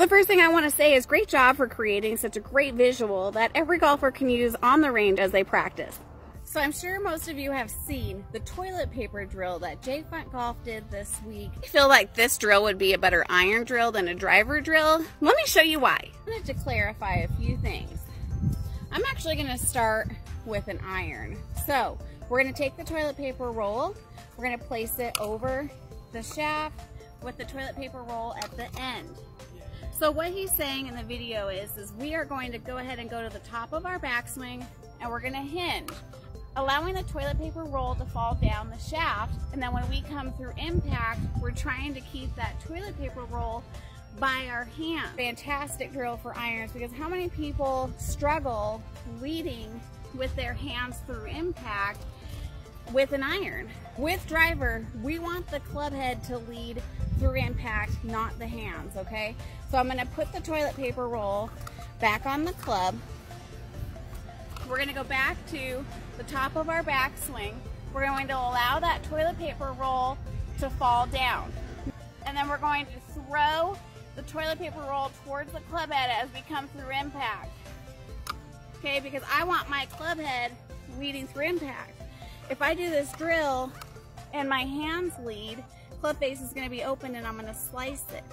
The first thing I want to say is great job for creating such a great visual that every golfer can use on the range as they practice. So I'm sure most of you have seen the toilet paper drill that Jay Funt Golf did this week. I feel like this drill would be a better iron drill than a driver drill. Let me show you why. I wanted to clarify a few things. I'm actually gonna start with an iron. So we're gonna take the toilet paper roll, we're gonna place it over the shaft with the toilet paper roll at the end. So what he's saying in the video is, is we are going to go ahead and go to the top of our backswing and we're gonna hinge allowing the toilet paper roll to fall down the shaft. And then when we come through impact, we're trying to keep that toilet paper roll by our hand. Fantastic drill for irons because how many people struggle leading with their hands through impact with an iron? With driver, we want the club head to lead through impact, not the hands, okay? So I'm gonna put the toilet paper roll back on the club. We're gonna go back to the top of our backswing. We're going to allow that toilet paper roll to fall down. And then we're going to throw the toilet paper roll towards the club head as we come through impact. Okay, because I want my club head leading through impact. If I do this drill and my hands lead, club face is gonna be open and I'm gonna slice it.